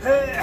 Hey!